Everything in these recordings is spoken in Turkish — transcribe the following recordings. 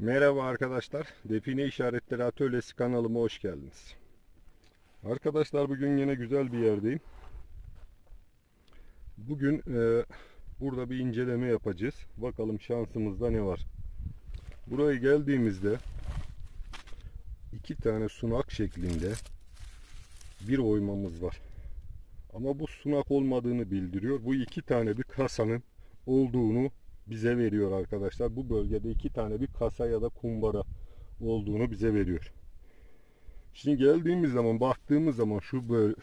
Merhaba arkadaşlar. Define İşaretleri Atölyesi kanalıma hoş geldiniz. Arkadaşlar bugün yine güzel bir yerdeyim. Bugün e, burada bir inceleme yapacağız. Bakalım şansımızda ne var. Buraya geldiğimizde iki tane sunak şeklinde bir oymamız var. Ama bu sunak olmadığını bildiriyor. Bu iki tane bir kasanın olduğunu bize veriyor arkadaşlar. Bu bölgede iki tane bir kasa ya da kumbara olduğunu bize veriyor. Şimdi geldiğimiz zaman baktığımız zaman şu böyle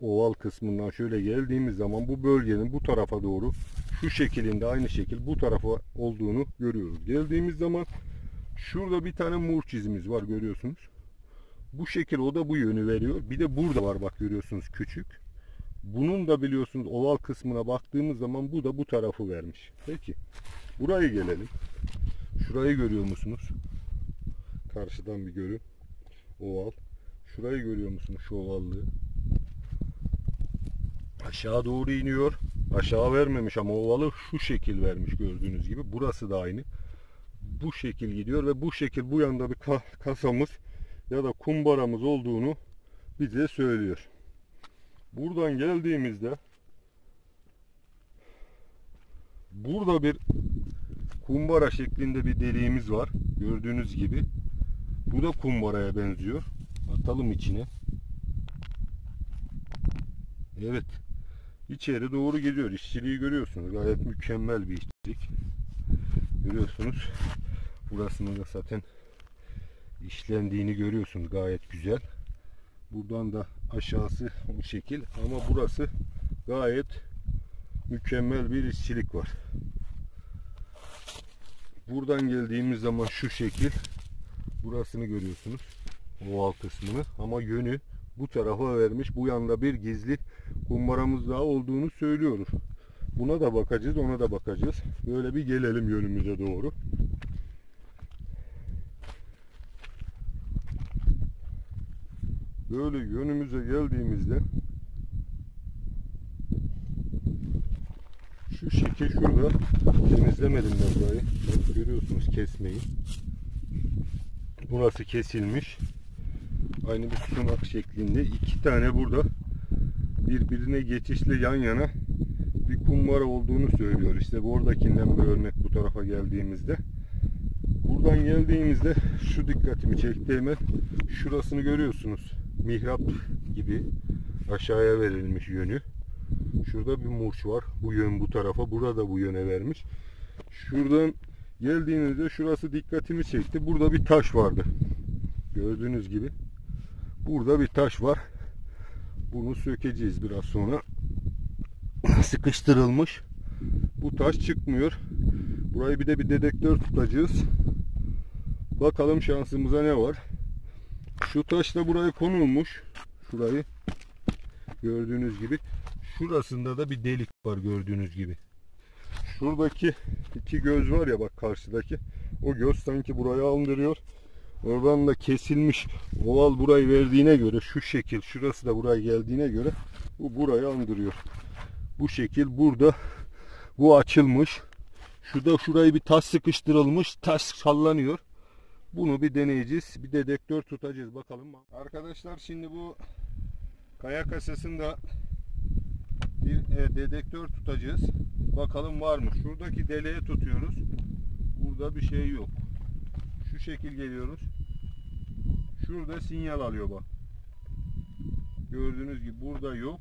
oval kısmından şöyle geldiğimiz zaman bu bölgenin bu tarafa doğru şu şekilde aynı şekil bu tarafa olduğunu görüyoruz. Geldiğimiz zaman şurada bir tane mur çizimiz var görüyorsunuz. Bu şekil o da bu yönü veriyor. Bir de burada var bak görüyorsunuz küçük. Bunun da biliyorsunuz oval kısmına baktığımız zaman bu da bu tarafı vermiş. Peki. Buraya gelelim. Şurayı görüyor musunuz? Karşıdan bir görün. Oval. Şurayı görüyor musunuz şu ovallığı? Aşağı doğru iniyor. Aşağı vermemiş ama ovalı şu şekil vermiş gördüğünüz gibi. Burası da aynı. Bu şekil gidiyor ve bu şekil bu yanda bir kasamız ya da kumbaramız olduğunu bize söylüyor. Buradan geldiğimizde burada bir kumbara şeklinde bir deliğimiz var. Gördüğünüz gibi. Bu da kumbaraya benziyor. Atalım içine. Evet. İçeri doğru gidiyor. İşçiliği görüyorsunuz. Gayet mükemmel bir işçilik. Görüyorsunuz. Burasının da zaten işlendiğini görüyorsunuz. Gayet güzel. Buradan da aşağısı bu şekil ama burası gayet mükemmel bir işçilik var. Buradan geldiğimiz zaman şu şekil burasını görüyorsunuz. Oval kısmını ama yönü bu tarafa vermiş. Bu yanda bir gizli kumbaramız daha olduğunu söylüyoruz. Buna da bakacağız, ona da bakacağız. Böyle bir gelelim yönümüze doğru. Böyle yönümüze geldiğimizde şu şekil şurada temizlemedim ben burayı. Görüyorsunuz kesmeyi. Burası kesilmiş. Aynı bir sunak şeklinde. iki tane burada birbirine geçişli yan yana bir kumbara olduğunu söylüyor. İşte buradakinden bir örnek bu tarafa geldiğimizde. Buradan geldiğimizde şu dikkatimi çekti hemen. Şurasını görüyorsunuz mihrap gibi aşağıya verilmiş yönü. Şurada bir murç var. Bu yön bu tarafa. Burada bu yöne vermiş. Şuradan geldiğinizde şurası dikkatimi çekti. Burada bir taş vardı. Gördüğünüz gibi. Burada bir taş var. Bunu sökeceğiz biraz sonra. Sıkıştırılmış. Bu taş çıkmıyor. Burayı bir de bir dedektör tutacağız. Bakalım şansımıza ne var. Şu taş da buraya konulmuş. Şurayı gördüğünüz gibi. Şurasında da bir delik var gördüğünüz gibi. Şuradaki iki göz var ya bak karşıdaki. O göz sanki buraya andırıyor. Oradan da kesilmiş oval burayı verdiğine göre şu şekil şurası da buraya geldiğine göre bu burayı andırıyor. Bu şekil burada bu açılmış. Şurada şurayı bir taş sıkıştırılmış. Taş sallanıyor. Bunu bir deneyeceğiz. Bir dedektör tutacağız bakalım. Arkadaşlar şimdi bu kaya kasasında bir e, dedektör tutacağız. Bakalım var mı? Şuradaki deliğe tutuyoruz. Burada bir şey yok. Şu şekil geliyoruz. Şurada sinyal alıyor bak. Gördüğünüz gibi burada yok.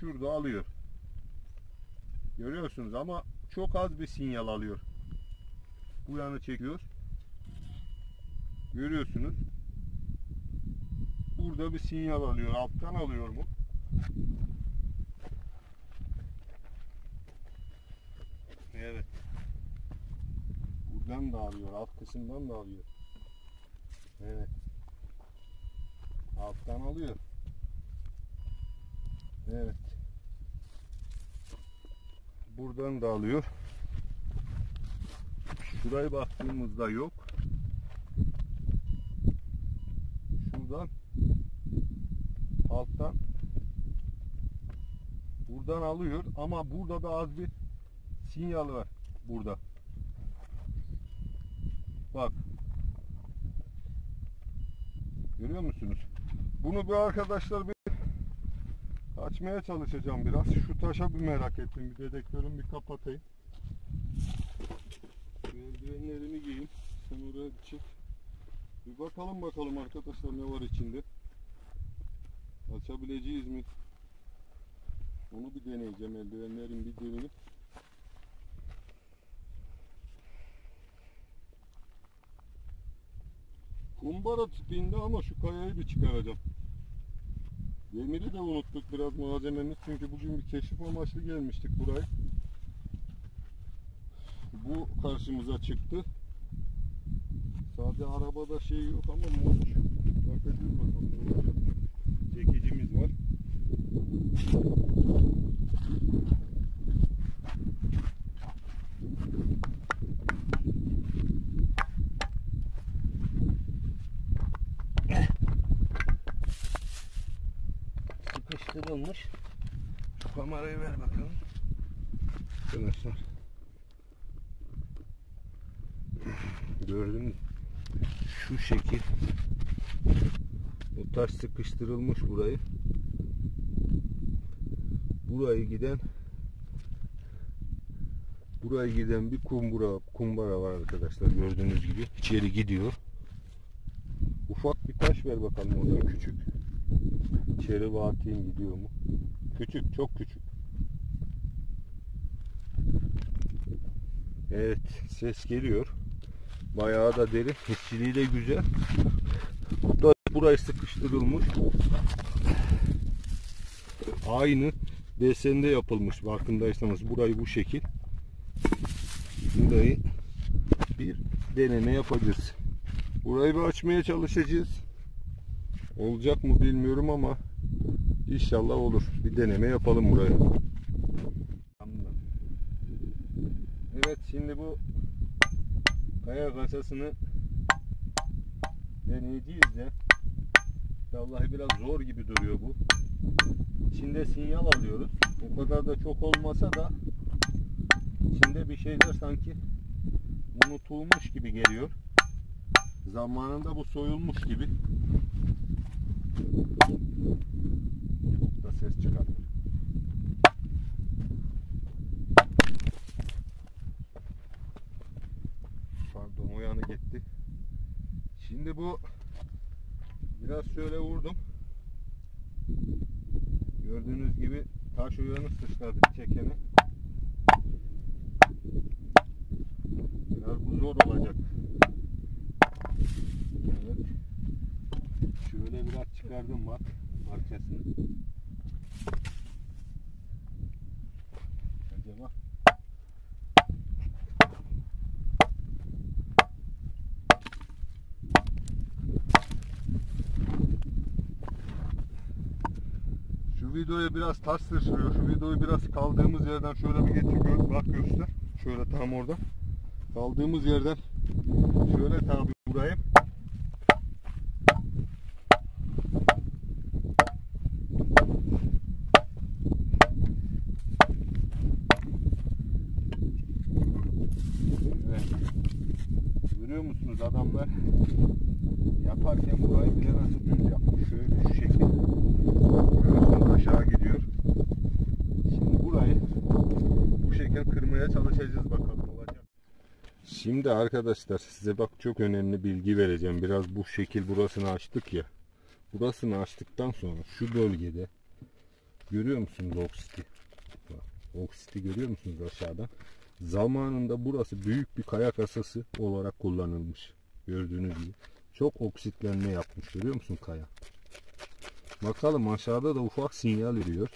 Şurada alıyor. Görüyorsunuz ama çok az bir sinyal alıyor bu yanı çekiyor. Görüyorsunuz. Burada bir sinyal alıyor. Alttan alıyor mu? Evet. Buradan da alıyor. Alt kısımdan da alıyor. Evet. Alttan alıyor. Evet. Buradan da alıyor. Şuraya baktığımızda yok. Şuradan alttan buradan alıyor ama burada da az bir sinyal var burada. Bak. Görüyor musunuz? Bunu bir arkadaşlar bir açmaya çalışacağım biraz. Şu taşa bir merak ettim. Bir dedektörümü bir kapatayım. Şu eldivenlerimi giyeyim. Sen oraya bir çık. Bir bakalım bakalım arkadaşlar ne var içinde. Açabileceğiz mi? Onu bir deneyeceğim. Eldivenlerin bir deneyip. Kumbara tipinde ama şu kayayı bir çıkaracağım. Demiri de unuttuk biraz malzememiz çünkü bugün bir keşif amaçlı gelmiştik buraya. Bu karşımıza çıktı. Sadece arabada şey yok ama moç. Bakacağız bakalım. Çekicimiz var. Sıkıştırılmış. Şu kamerayı ver bakalım. Arkadaşlar. Gördün mü? Şu şekil. Bu taş sıkıştırılmış burayı. Burayı giden buraya giden bir kumbura kumbara var arkadaşlar gördüğünüz gibi içeri gidiyor. Ufak bir taş ver bakalım oradan küçük. İçeri bakayım gidiyor mu? Küçük, çok küçük. Evet, ses geliyor. Bayağı da derin. İşçiliği de güzel. Burayı sıkıştırılmış. Aynı desende yapılmış farkındaysanız. Burayı bu şekil. Burayı bir deneme yapacağız. Burayı bir açmaya çalışacağız. Olacak mı bilmiyorum ama inşallah olur. Bir deneme yapalım buraya. Evet şimdi bu kaya kasasını deneyeceğiz de. Vallahi biraz zor gibi duruyor bu. İçinde sinyal alıyoruz. O kadar da çok olmasa da içinde bir şeyler sanki unutulmuş gibi geliyor. Zamanında bu soyulmuş gibi. Çok da ses çıkartıyor. Pardon o yanı gitti. Şimdi bu biraz şöyle vurdum. Gördüğünüz gibi taş uyanı sıçradı çekeni. Biraz bu zor olacak. Evet. Şöyle biraz çıkardım bak parçasını. Acaba Şu videoya biraz taş sıçrıyor. Şu videoyu biraz kaldığımız yerden şöyle bir getir bak göster. Şöyle tam orada. Kaldığımız yerden şöyle tabi buraya. Evet. Görüyor musunuz adamlar yaparken burayı bile nasıl düz yapmış. Şöyle şu şekil. Aşağı gidiyor. Şimdi burayı bu şekilde kırmaya çalışacağız bakalım olacak. Şimdi arkadaşlar size bak çok önemli bilgi vereceğim. Biraz bu şekil burasını açtık ya. Burasını açtıktan sonra şu bölgede görüyor musunuz oksiti? Oksiti görüyor musunuz aşağıda? Zamanında burası büyük bir kaya kasası olarak kullanılmış. Gördüğünüz gibi. Çok oksitlenme yapmış görüyor musun kaya? Bakalım aşağıda da ufak sinyal veriyor.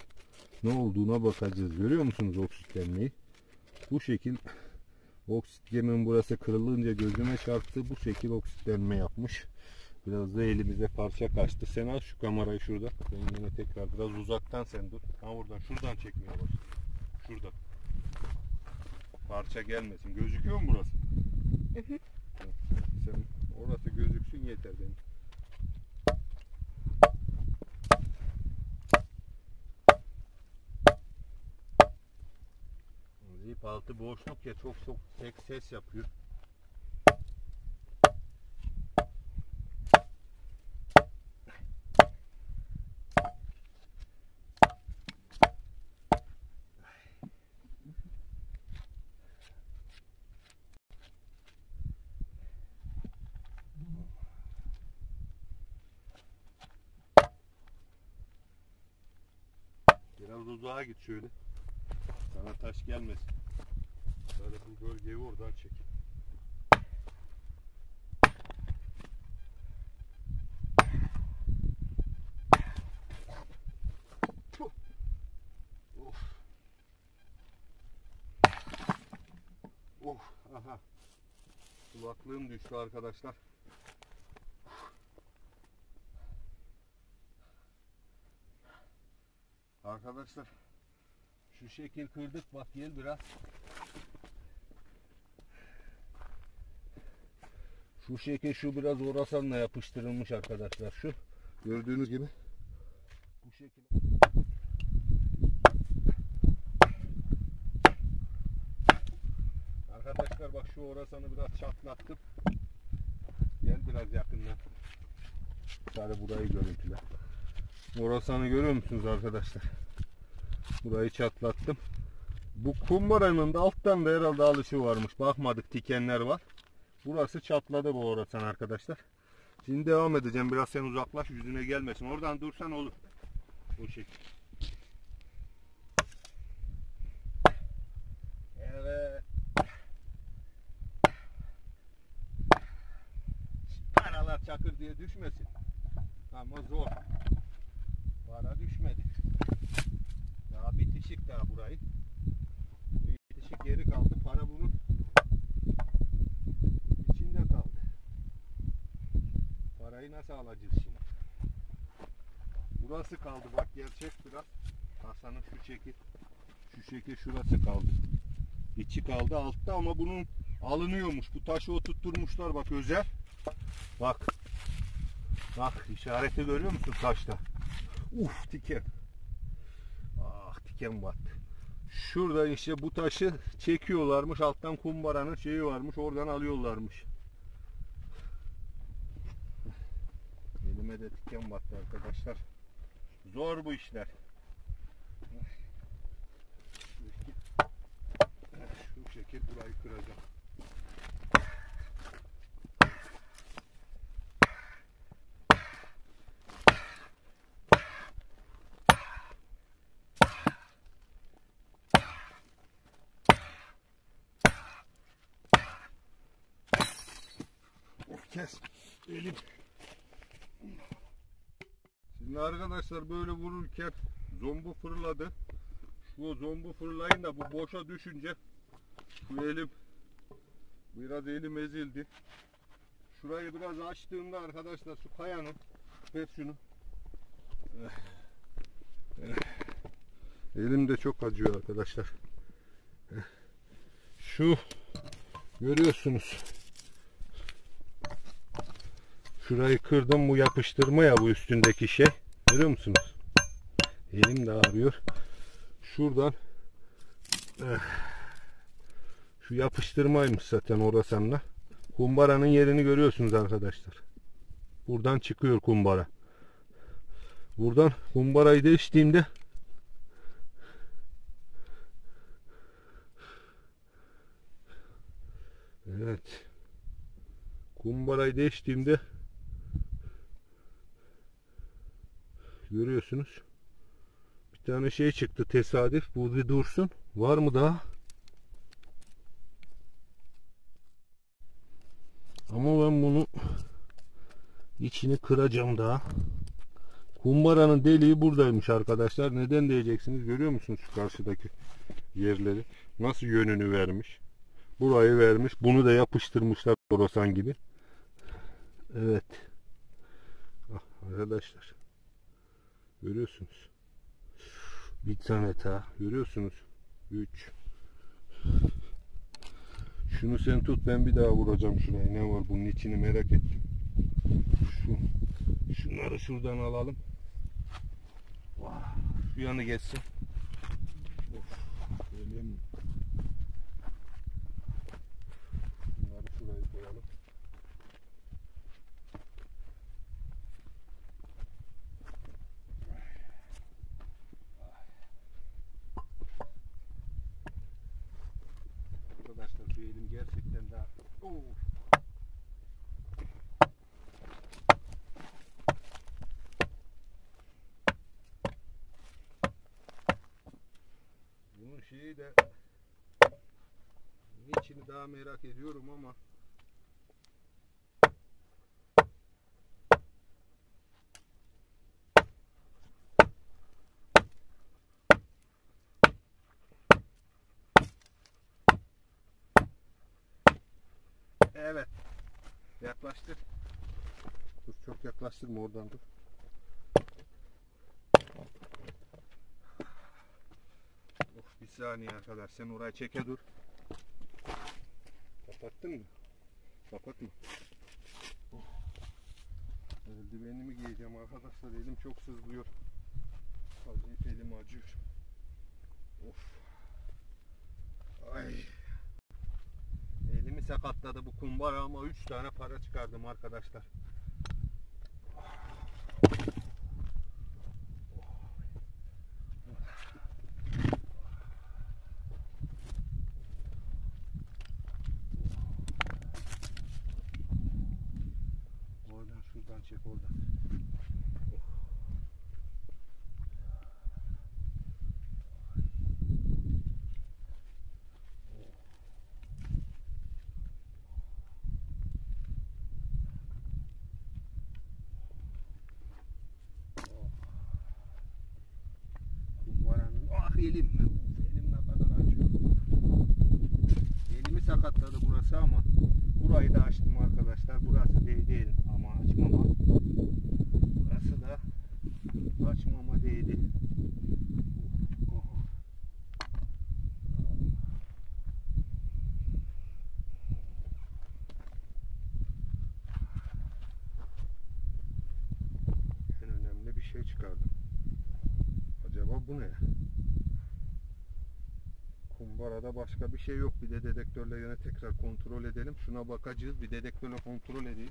Ne olduğuna bakacağız. Görüyor musunuz oksitlenmeyi? Bu şekil oksit gemin burası kırılınca gözüme çarptı. Bu şekil oksitlenme yapmış. Biraz da elimize parça kaçtı. Sen al şu kamerayı şurada. Ben yine tekrar biraz uzaktan sen dur. Ha oradan şuradan çekmeye bak. Şuradan. Parça gelmesin. Gözüküyor mu burası? hı. Sen orası gözüksün yeter benim. Zip altı boşluk ya çok çok tek ses yapıyor. Biraz uzağa git şöyle. Sana taş gelmesin. Böyle bu bölgeyi oradan çek. Of. Aha. Kulaklığım düştü arkadaşlar. Arkadaşlar şu şekil kırdık bak gel biraz. Şu şekil şu biraz orasanla yapıştırılmış arkadaşlar şu. Gördüğünüz gibi. Bu şekil. Arkadaşlar bak şu orasanı biraz çatlattım. Gel biraz yakından. Sadece burayı görüntüle. Orasanı görüyor musunuz arkadaşlar? Burayı çatlattım. Bu kumbaranın da alttan da herhalde alışı varmış. Bakmadık dikenler var. Burası çatladı bu orasan arkadaşlar. Şimdi devam edeceğim. Biraz sen uzaklaş yüzüne gelmesin. Oradan dursan olur. O şekil. Evet. Paralar çakır diye düşmesin. Ama zor. Para düşmedi. Daha bitişik daha burayı. Bu bitişik geri kaldı. Para bunun içinde kaldı. Parayı nasıl alacağız şimdi? Burası kaldı bak gerçek biraz. Kasanın şu şekil. Şu şekil şurası kaldı. İçi kaldı altta ama bunun alınıyormuş. Bu taşı oturtturmuşlar bak özel. Bak. Bak işareti görüyor musun taşta? Uf diken. Ah diken battı. Şurada işte bu taşı çekiyorlarmış. Alttan kumbaranın şeyi varmış. Oradan alıyorlarmış. Elime de battı arkadaşlar. Zor bu işler. Şu şekil burayı kıracağım. Kes. Elim. Şimdi arkadaşlar böyle vururken zombu fırladı. Şu zombu fırlayın da bu boşa düşünce şu elim biraz elim ezildi. Şurayı biraz açtığımda arkadaşlar şu kayanın ver şunu. Eh. Eh. Elim de çok acıyor arkadaşlar. Eh. Şu görüyorsunuz. Şurayı kırdım bu yapıştırma ya bu üstündeki şey. Görüyor musunuz? Elim de ağrıyor. Şuradan eh, şu yapıştırmaymış zaten orasanla. Kumbaranın yerini görüyorsunuz arkadaşlar. Buradan çıkıyor kumbara. Buradan kumbarayı değiştiğimde Evet. Kumbarayı değiştiğimde görüyorsunuz. Bir tane şey çıktı tesadüf. Bu bir dursun. Var mı daha? Ama ben bunu içini kıracağım daha. Kumbaranın deliği buradaymış arkadaşlar. Neden diyeceksiniz? Görüyor musunuz şu karşıdaki yerleri? Nasıl yönünü vermiş? Burayı vermiş. Bunu da yapıştırmışlar orasan gibi. Evet. Ah, arkadaşlar. Görüyorsunuz. Bir tane daha. Görüyorsunuz. 3 Şunu sen tut ben bir daha vuracağım şuraya. Ne var bunun içini merak ettim. Şu, şunları şuradan alalım. Şu yanı geçsin. Of, elim. Bunları şuraya koyalım. Arkadaşlar şu elim gerçekten daha... Oo. Şeyi de içini daha merak ediyorum ama Evet. Yaklaştır. Dur çok yaklaştırma oradan dur. Of bir saniye arkadaş sen orayı çeke dur. Kapattın mı? Kapatma. Oh. Eldivenimi giyeceğim arkadaşlar elim çok sızlıyor. Acayip elim acıyor. Of. Ay. Elimi sakatladı bu kumbara ama 3 tane para çıkardım arkadaşlar. Oradan şuradan çek oradan. Kumbaranın ah elim. Elim ne kadar acıyor. Elimi sakatladı burası ama burayı da açtım arkadaşlar. Burası değdi elim ama açmama. Burası da açmama değdi. Oh. En önemli bir şey çıkardım. Acaba bu ne? Kumbarada başka bir şey yok. Bir de dedektörle yine tekrar kontrol edelim. Şuna bakacağız. Bir dedektörle kontrol edeyim.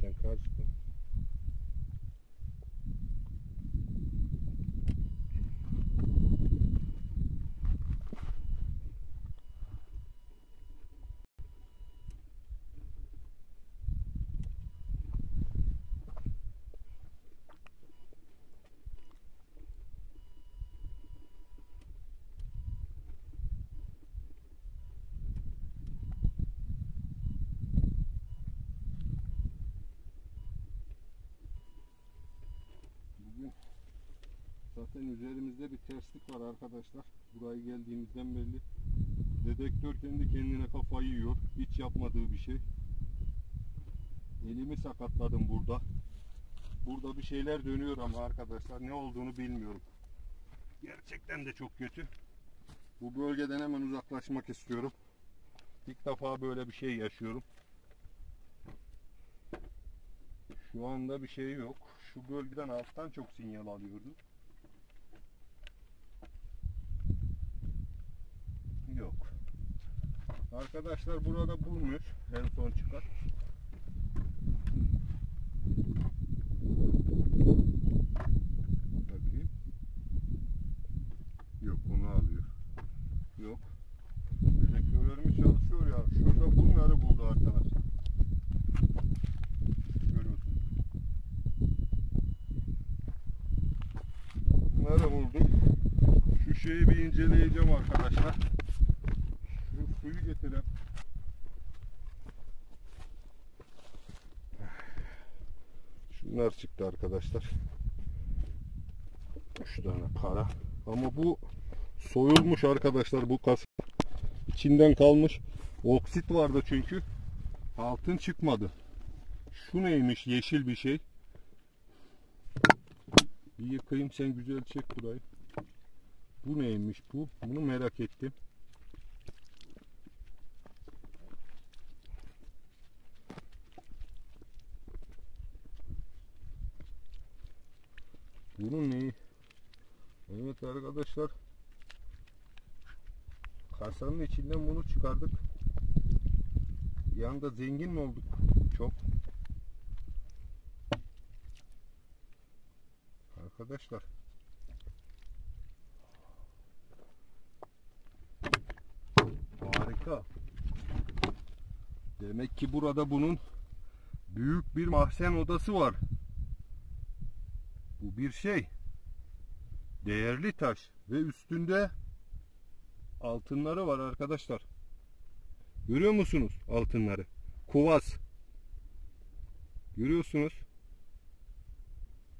Sen karşıda. Bugün zaten üzerimizde bir terslik var arkadaşlar. Buraya geldiğimizden belli. Dedektör kendi kendine kafayı yiyor. Hiç yapmadığı bir şey. Elimi sakatladım burada. Burada bir şeyler dönüyor ama arkadaşlar ne olduğunu bilmiyorum. Gerçekten de çok kötü. Bu bölgeden hemen uzaklaşmak istiyorum. İlk defa böyle bir şey yaşıyorum. Şu anda bir şey yok. Şu bölgeden alttan çok sinyal alıyordu. Yok. Arkadaşlar burada bulmuş en son çıkan. Bakayım. Yok onu alıyor. Yok. Dedektörlerimiz çalışıyor ya. Şurada bunları buldu arkadaşlar. Görüyorsunuz. Bunları buldum. Şu şeyi bir inceleyeceğim arkadaşlar. Şu suyu getirip Şunlar çıktı arkadaşlar. 3 tane para. Ama bu soyulmuş arkadaşlar bu kasa. İçinden kalmış. Oksit vardı çünkü. Altın çıkmadı. Şu neymiş yeşil bir şey. Bir yıkayayım sen güzel çek burayı. Bu neymiş bu? Bunu merak ettim. Bunun neyi? Evet arkadaşlar. Kasanın içinden bunu çıkardık. Bir anda zengin mi olduk? Çok. Arkadaşlar. Harika. Demek ki burada bunun büyük bir mahzen odası var. Bir şey. Değerli taş ve üstünde altınları var arkadaşlar. Görüyor musunuz altınları? Kuvas. Görüyorsunuz.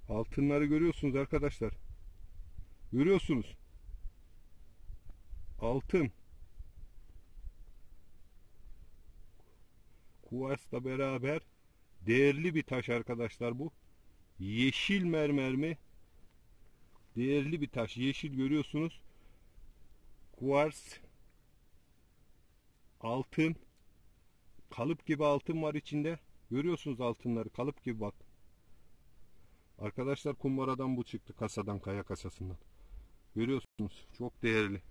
Altınları görüyorsunuz arkadaşlar. Görüyorsunuz. Altın. Kuvasla beraber değerli bir taş arkadaşlar bu. Yeşil mermer mi? Değerli bir taş. Yeşil görüyorsunuz. Kuvars. Altın. Kalıp gibi altın var içinde. Görüyorsunuz altınları. Kalıp gibi bak. Arkadaşlar kumbaradan bu çıktı. Kasadan, kaya kasasından. Görüyorsunuz. Çok değerli.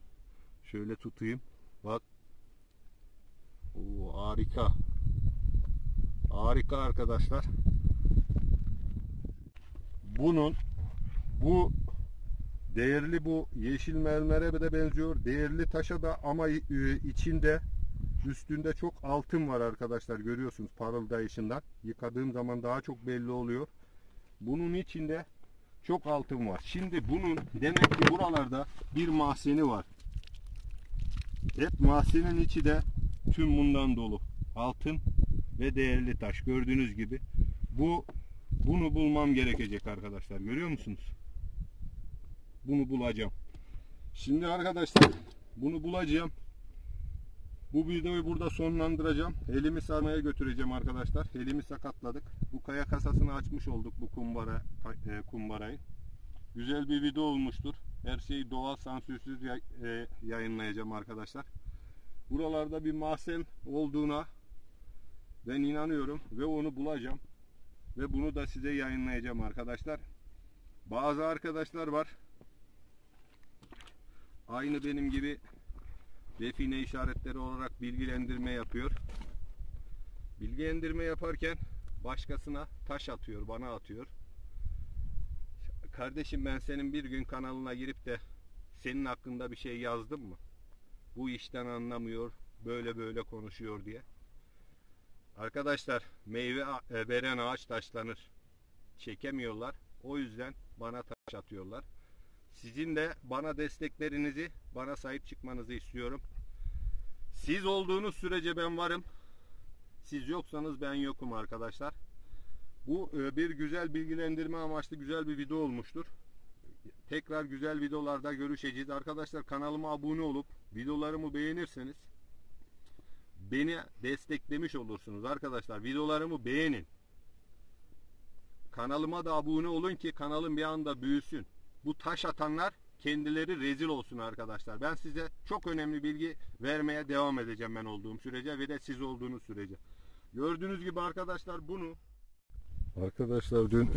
Şöyle tutayım. Bak. Oo, harika. Harika arkadaşlar. Bunun bu değerli bu yeşil mermere de benziyor. Değerli taşa da ama e, içinde üstünde çok altın var arkadaşlar. Görüyorsunuz parıldayışından. Yıkadığım zaman daha çok belli oluyor. Bunun içinde çok altın var. Şimdi bunun demek ki buralarda bir mahzeni var. Hep mahzenin içi de tüm bundan dolu. Altın ve değerli taş. Gördüğünüz gibi. Bu bunu bulmam gerekecek arkadaşlar. Görüyor musunuz? Bunu bulacağım. Şimdi arkadaşlar bunu bulacağım. Bu videoyu burada sonlandıracağım. Elimi sarmaya götüreceğim arkadaşlar. Elimi sakatladık. Bu kaya kasasını açmış olduk bu kumbara e, kumbarayı. Güzel bir video olmuştur. Her şeyi doğal sansürsüz e, yayınlayacağım arkadaşlar. Buralarda bir mahzen olduğuna ben inanıyorum ve onu bulacağım. Ve bunu da size yayınlayacağım arkadaşlar. Bazı arkadaşlar var. Aynı benim gibi define işaretleri olarak bilgilendirme yapıyor. Bilgilendirme yaparken başkasına taş atıyor, bana atıyor. Kardeşim ben senin bir gün kanalına girip de senin hakkında bir şey yazdım mı? Bu işten anlamıyor, böyle böyle konuşuyor diye. Arkadaşlar meyve e, veren ağaç taşlanır. Çekemiyorlar. O yüzden bana taş atıyorlar. Sizin de bana desteklerinizi, bana sahip çıkmanızı istiyorum. Siz olduğunuz sürece ben varım. Siz yoksanız ben yokum arkadaşlar. Bu e, bir güzel bilgilendirme amaçlı güzel bir video olmuştur. Tekrar güzel videolarda görüşeceğiz. Arkadaşlar kanalıma abone olup videolarımı beğenirseniz beni desteklemiş olursunuz arkadaşlar. Videolarımı beğenin. Kanalıma da abone olun ki kanalım bir anda büyüsün. Bu taş atanlar kendileri rezil olsun arkadaşlar. Ben size çok önemli bilgi vermeye devam edeceğim ben olduğum sürece ve de siz olduğunuz sürece. Gördüğünüz gibi arkadaşlar bunu Arkadaşlar dün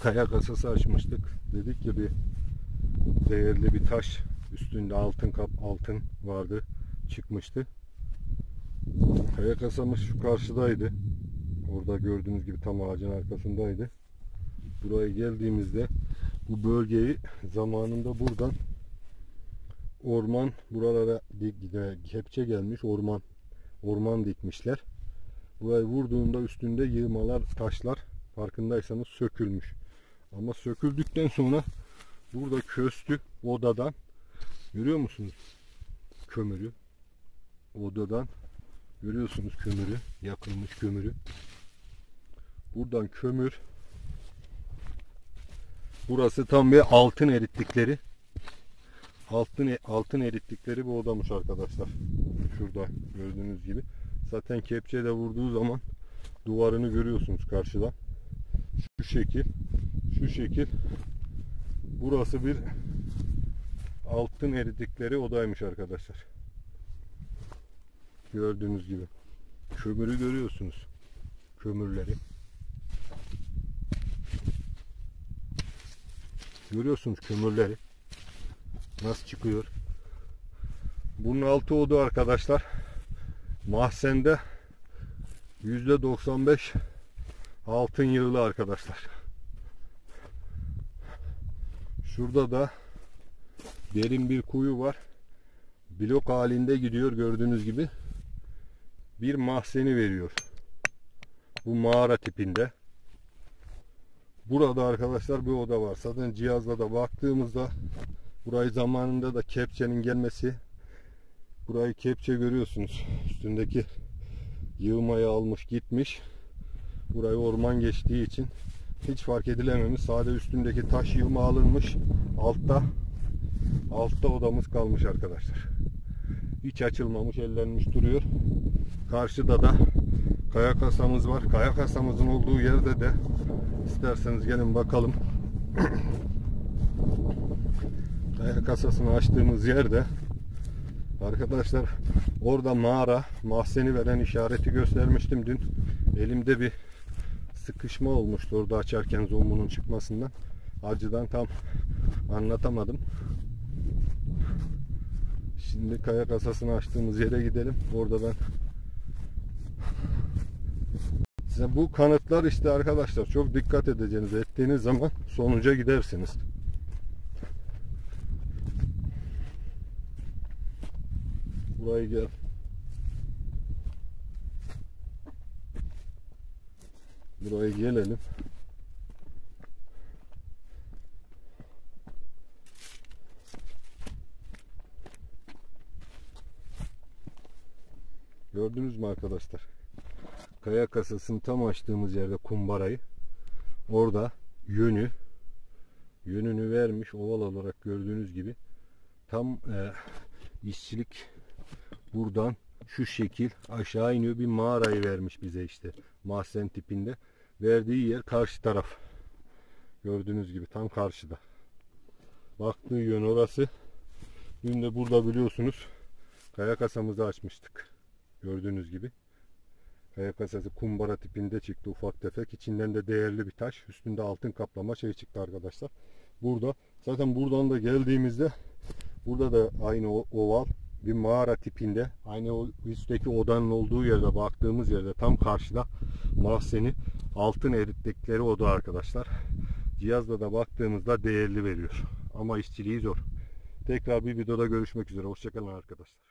kaya kasası açmıştık. Dedik ki bir değerli bir taş üstünde altın kap altın vardı çıkmıştı. Kaya kasamız şu karşıdaydı. Orada gördüğünüz gibi tam ağacın arkasındaydı. Buraya geldiğimizde bu bölgeyi zamanında buradan orman buralara kepçe gelmiş orman orman dikmişler. Burayı vurduğunda üstünde yığmalar taşlar farkındaysanız sökülmüş. Ama söküldükten sonra burada köstü odadan görüyor musunuz? Kömürü odadan görüyorsunuz kömürü yakılmış kömürü. Buradan kömür Burası tam bir altın erittikleri altın altın erittikleri bu odamış arkadaşlar. Şurada gördüğünüz gibi. Zaten kepçeyle vurduğu zaman duvarını görüyorsunuz karşıdan. Şu şekil. Şu şekil. Burası bir altın erittikleri odaymış arkadaşlar. Gördüğünüz gibi. Kömürü görüyorsunuz. Kömürleri. Görüyorsunuz kömürleri. Nasıl çıkıyor. Bunun altı odu arkadaşlar. Mahzende %95 altın yığılı arkadaşlar. Şurada da derin bir kuyu var. Blok halinde gidiyor gördüğünüz gibi. Bir mahzeni veriyor. Bu mağara tipinde. Burada arkadaşlar bir oda var. Zaten cihazla da baktığımızda burayı zamanında da kepçenin gelmesi burayı kepçe görüyorsunuz. Üstündeki yığmayı almış gitmiş. Burayı orman geçtiği için hiç fark edilememiş. Sade üstündeki taş yığma alınmış. Altta altta odamız kalmış arkadaşlar. Hiç açılmamış, ellenmiş duruyor. Karşıda da kaya kasamız var. Kaya kasamızın olduğu yerde de isterseniz gelin bakalım. kaya kasasını açtığımız yerde arkadaşlar orada mağara mahzeni veren işareti göstermiştim dün. Elimde bir sıkışma olmuştu orada açarken zoom'unun çıkmasından. Acıdan tam anlatamadım. Şimdi kaya kasasını açtığımız yere gidelim. Orada ben size bu kanıtlar işte arkadaşlar çok dikkat edeceğiniz ettiğiniz zaman sonuca gidersiniz. Burayı gel. Buraya gelelim. Gördünüz mü arkadaşlar? Kaya kasasını tam açtığımız yerde kumbarayı. Orada yönü yönünü vermiş oval olarak gördüğünüz gibi tam e, işçilik buradan şu şekil aşağı iniyor. Bir mağarayı vermiş bize işte mahzen tipinde. Verdiği yer karşı taraf. Gördüğünüz gibi tam karşıda. Baktığı yön orası. Dün de burada biliyorsunuz kaya kasamızı açmıştık gördüğünüz gibi kaya kumbara tipinde çıktı ufak tefek içinden de değerli bir taş üstünde altın kaplama şey çıktı arkadaşlar burada zaten buradan da geldiğimizde burada da aynı oval bir mağara tipinde aynı o üstteki odanın olduğu yerde baktığımız yerde tam karşıda mahzeni altın erittikleri oda arkadaşlar. Cihazla da baktığımızda değerli veriyor. Ama işçiliği zor. Tekrar bir videoda görüşmek üzere. Hoşçakalın arkadaşlar.